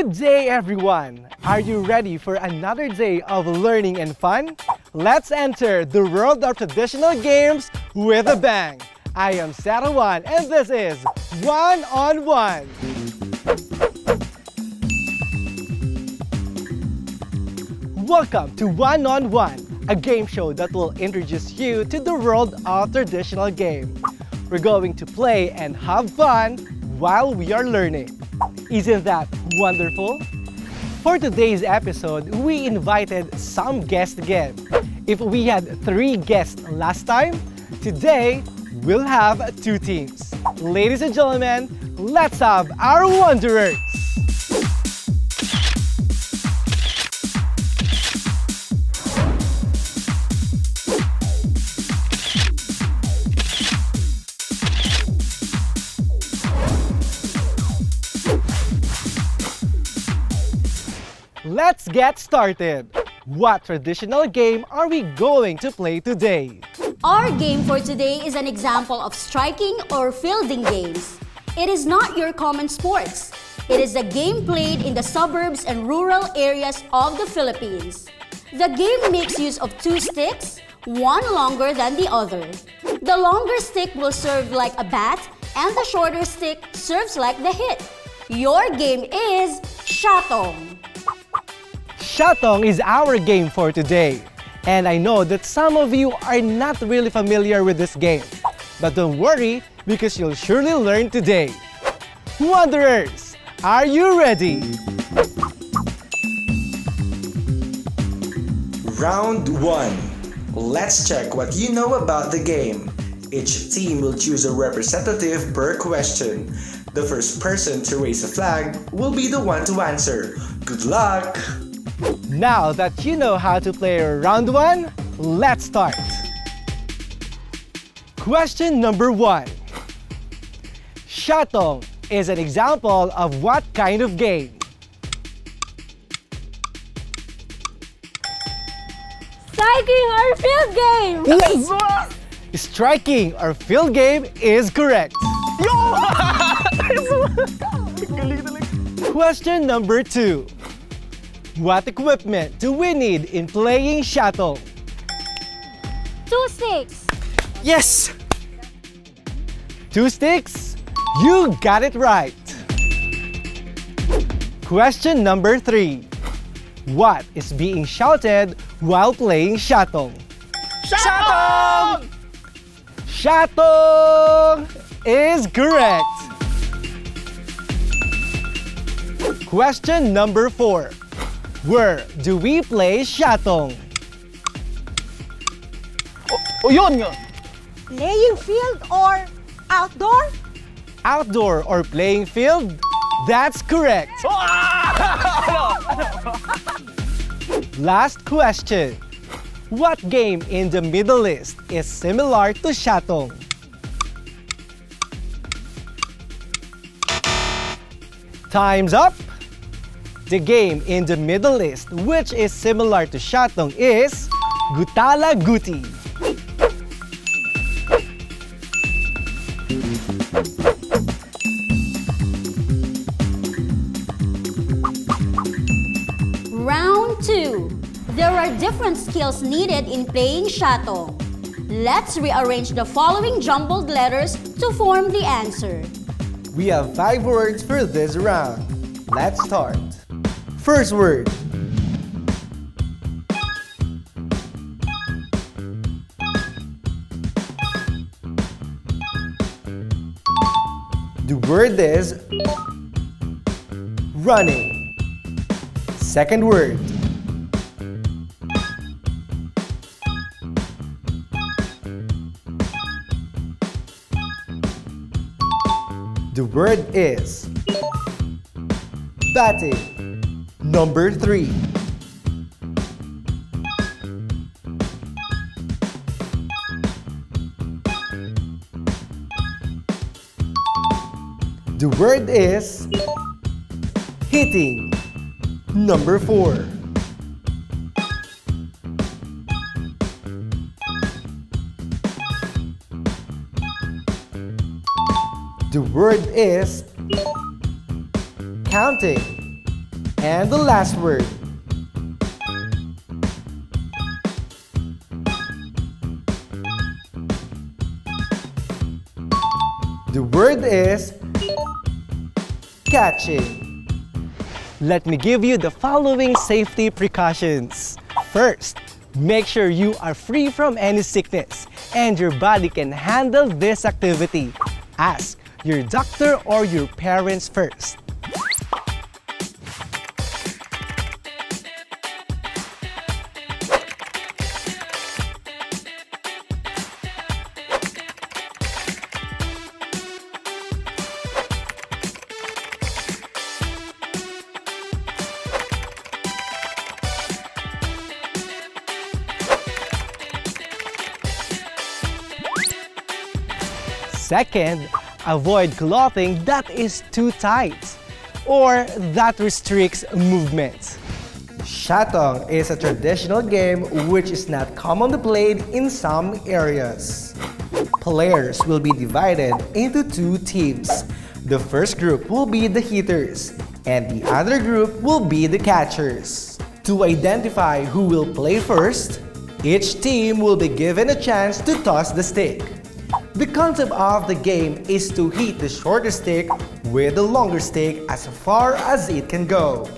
Good day, everyone! Are you ready for another day of learning and fun? Let's enter the world of traditional games with a bang! I am Sarawan and this is One on One! Welcome to One on One, a game show that will introduce you to the world of traditional game. We're going to play and have fun while we are learning. Isn't that wonderful? For today's episode, we invited some guests again. If we had three guests last time, today we'll have two teams. Ladies and gentlemen, let's have our Wanderers! Let's get started! What traditional game are we going to play today? Our game for today is an example of striking or fielding games. It is not your common sports. It is a game played in the suburbs and rural areas of the Philippines. The game makes use of two sticks, one longer than the other. The longer stick will serve like a bat and the shorter stick serves like the hit. Your game is Shatong. Shatong is our game for today. And I know that some of you are not really familiar with this game. But don't worry, because you'll surely learn today. Wanderers, are you ready? Round 1. Let's check what you know about the game. Each team will choose a representative per question. The first person to raise a flag will be the one to answer. Good luck! Now that you know how to play round one, let's start. Question number one. Shatong is an example of what kind of game? Striking or field game? Yes! Striking or field game is correct. Question number two. What equipment do we need in playing Shatong? Two sticks. Yes! Two sticks? You got it right! Question number three. What is being shouted while playing Shatong? Shuttle! Shatong is correct! Question number four. Where do we play Shatong? O yun nga! Playing field or outdoor? Outdoor or playing field? That's correct! Last question. What game in the Middle East is similar to Shatong? Time's up! The game in the Middle East which is similar to Shatong is Gutala Guti. Round 2. There are different skills needed in playing Shatong. Let's rearrange the following jumbled letters to form the answer. We have five words for this round. Let's start. First word. The word is running. Second word. The word is batting. Number three. The word is hitting. Number four. The word is counting. And the last word. The word is catching. Let me give you the following safety precautions. First, make sure you are free from any sickness and your body can handle this activity. Ask your doctor or your parents first. Second, avoid clothing that is too tight or that restricts movement. Shatong is a traditional game which is not commonly played in some areas. Players will be divided into two teams. The first group will be the hitters and the other group will be the catchers. To identify who will play first, each team will be given a chance to toss the stick. The concept of the game is to hit the shorter stick with the longer stick as far as it can go.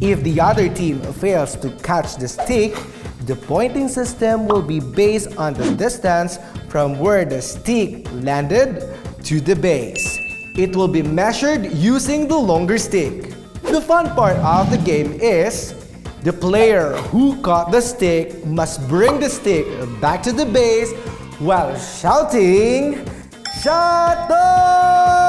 If the other team fails to catch the stick, the pointing system will be based on the distance from where the stick landed to the base. It will be measured using the longer stick. The fun part of the game is the player who caught the stick must bring the stick back to the base while shouting, Shadow!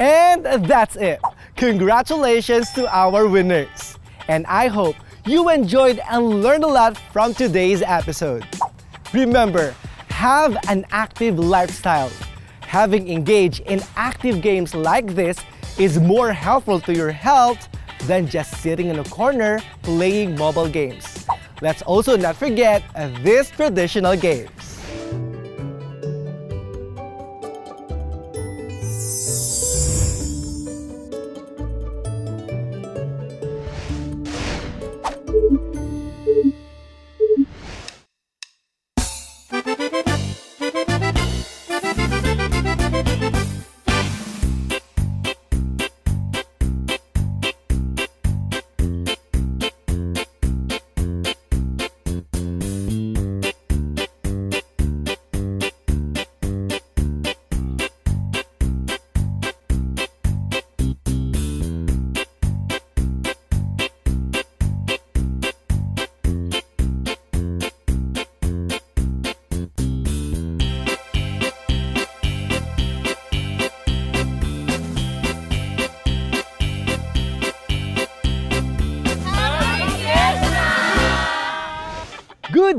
And that's it. Congratulations to our winners. And I hope you enjoyed and learned a lot from today's episode. Remember, have an active lifestyle. Having engaged in active games like this is more helpful to your health than just sitting in a corner playing mobile games. Let's also not forget this traditional games.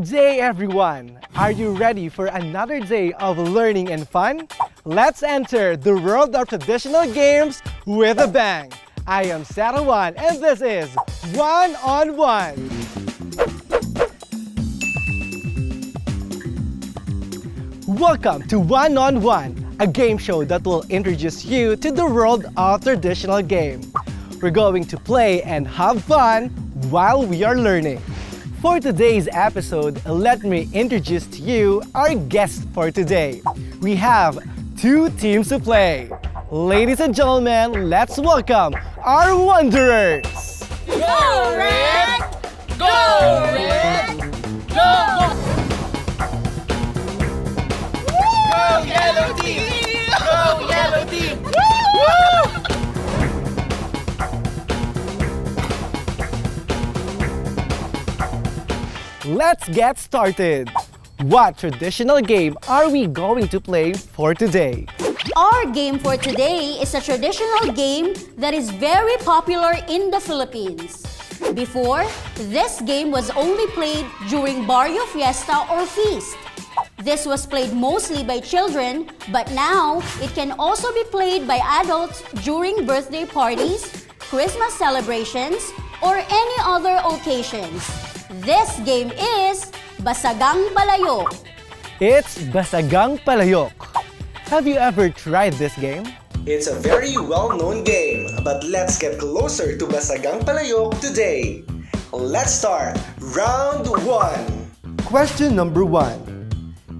Day, everyone! Are you ready for another day of learning and fun? Let's enter the world of traditional games with a bang! I am Sarawan and this is One on One! Welcome to One on One, a game show that will introduce you to the world of traditional game. We're going to play and have fun while we are learning. For today's episode, let me introduce to you our guest for today. We have two teams to play. Ladies and gentlemen, let's welcome our Wanderers! Go Red! Go Red! Go! Go Yellow Team! Go Yellow Team! Let's get started! What traditional game are we going to play for today? Our game for today is a traditional game that is very popular in the Philippines. Before, this game was only played during barrio fiesta or feast. This was played mostly by children, but now it can also be played by adults during birthday parties, Christmas celebrations, or any other occasions. This game is Basagang Balayok. It's Basagang Palayok. Have you ever tried this game? It's a very well-known game, but let's get closer to Basagang Palayok today. Let's start round 1. Question number one.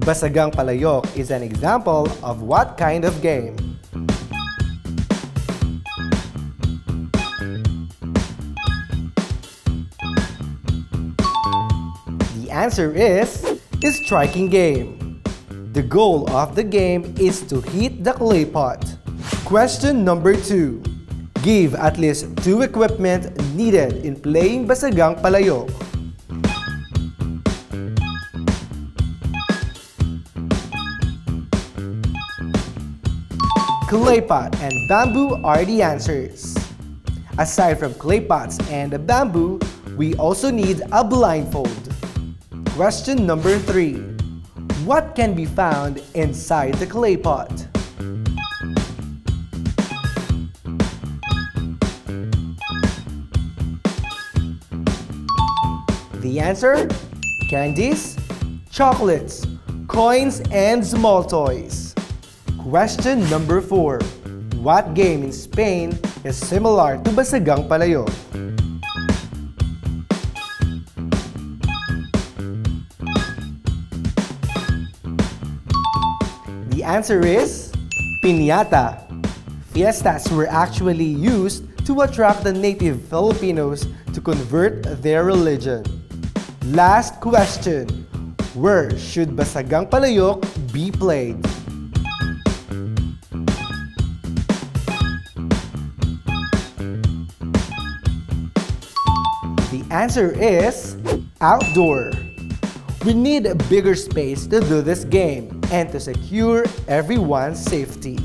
Basagang Palayok is an example of what kind of game? Answer is a striking game. The goal of the game is to hit the clay pot. Question number two. Give at least two equipment needed in playing Basagang Palayok. Clay pot and bamboo are the answers. Aside from clay pots and bamboo, we also need a blindfold. Question number 3. What can be found inside the clay pot? The answer? Candies, chocolates, coins, and small toys. Question number 4. What game in Spain is similar to Basagang Palayok? Answer is piñata. Fiestas were actually used to attract the native Filipinos to convert their religion. Last question. Where should Basagang Palayok be played? The answer is outdoor. We need a bigger space to do this game and to secure everyone's safety.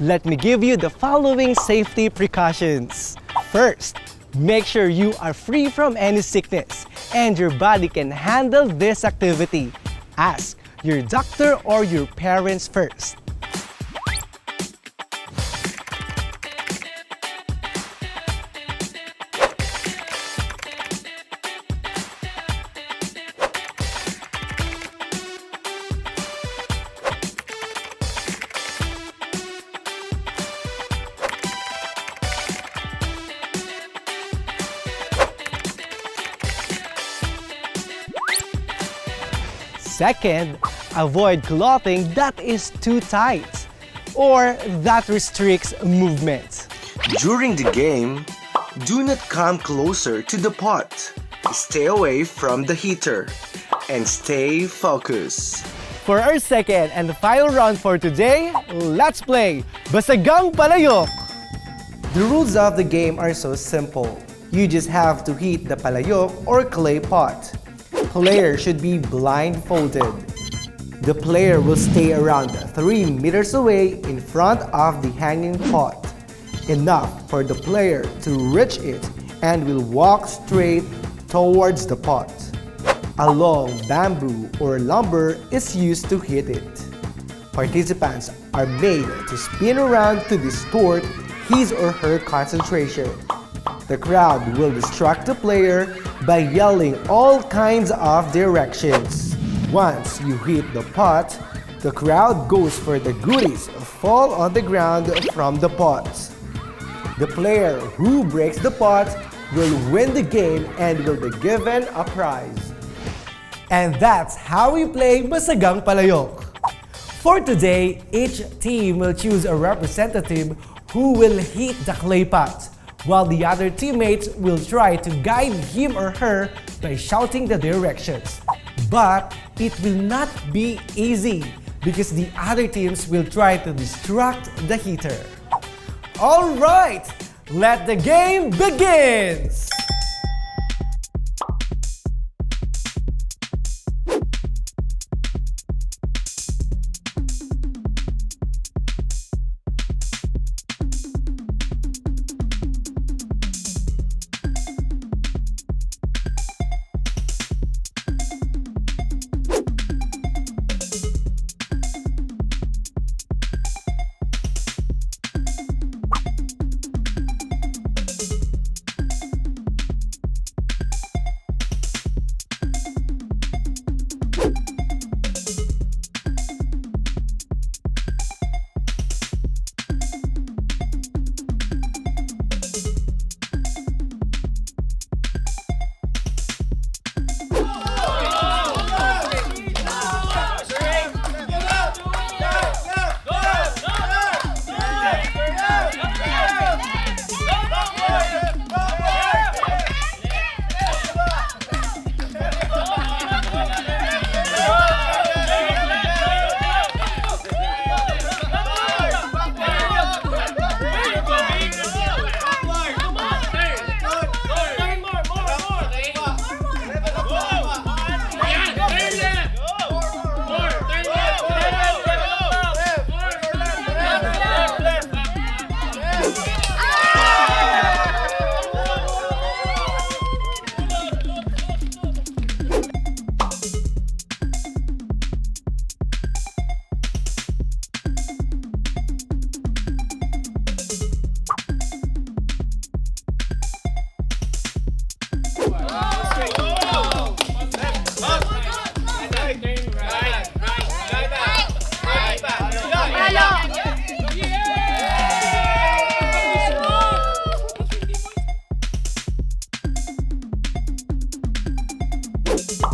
Let me give you the following safety precautions. First, make sure you are free from any sickness and your body can handle this activity. Ask your doctor or your parents first. Second, avoid clothing that is too tight or that restricts movement. During the game, do not come closer to the pot. Stay away from the heater and stay focused. For our second and final round for today, let's play Basagang Palayok! The rules of the game are so simple. You just have to hit the palayok or clay pot. Player should be blindfolded. The player will stay around 3 meters away in front of the hanging pot, enough for the player to reach it and will walk straight towards the pot. A long bamboo or lumber is used to hit it. Participants are made to spin around to distort his or her concentration. The crowd will distract the player by yelling all kinds of directions. Once you hit the pot, the crowd goes for the goodies fall on the ground from the pot. The player who breaks the pot will win the game and will be given a prize. And that's how we play Basagang Palayok. For today, each team will choose a representative who will hit the clay pot, while the other teammates will try to guide him or her by shouting the directions. But it will not be easy because the other teams will try to distract the hitter. Alright, let the game begins! And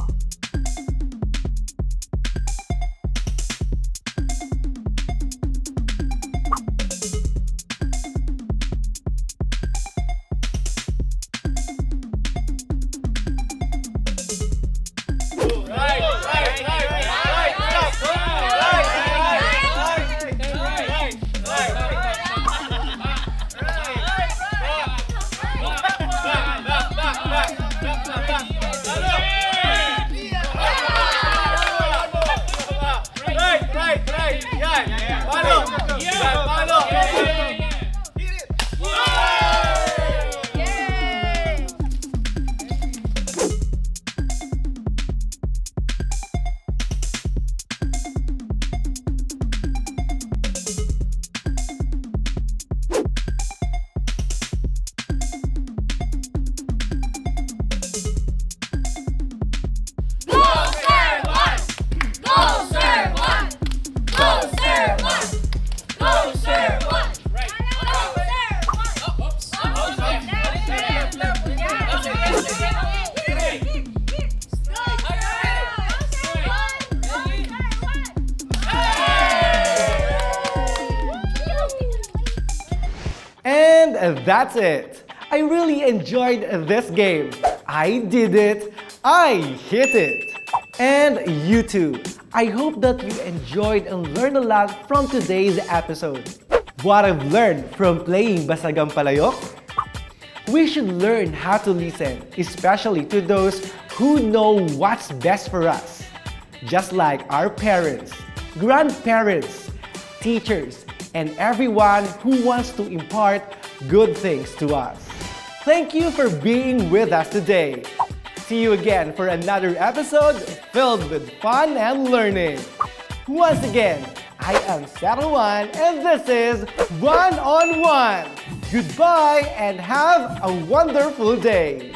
that's it. I really enjoyed this game. I did it. I hit it. And you too. I hope that you enjoyed and learned a lot from today's episode. What I've learned from playing Basagang Palayok? We should learn how to listen, especially to those who know what's best for us. Just like our parents, grandparents, teachers, and everyone who wants to impart good things to us. Thank you for being with us today. see you again for another episode filled with fun and learning. Once again, I am Sarwan and this is One on One. Goodbye and have a wonderful day.